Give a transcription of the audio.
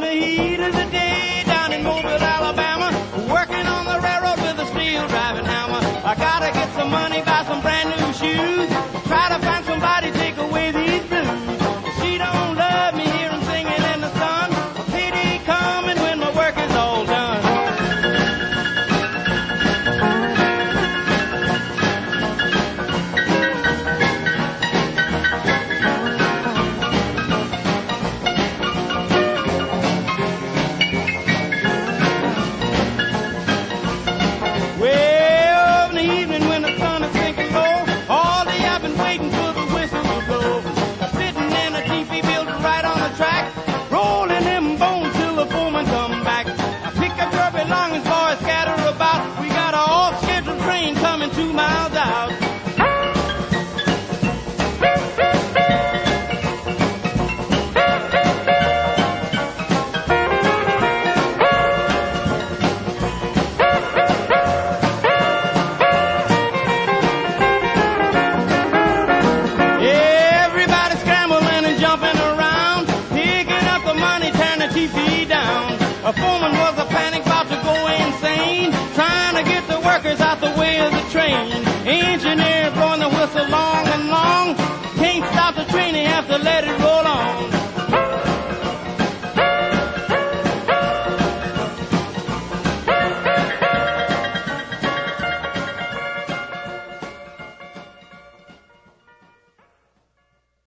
the heat of the day Smiled out.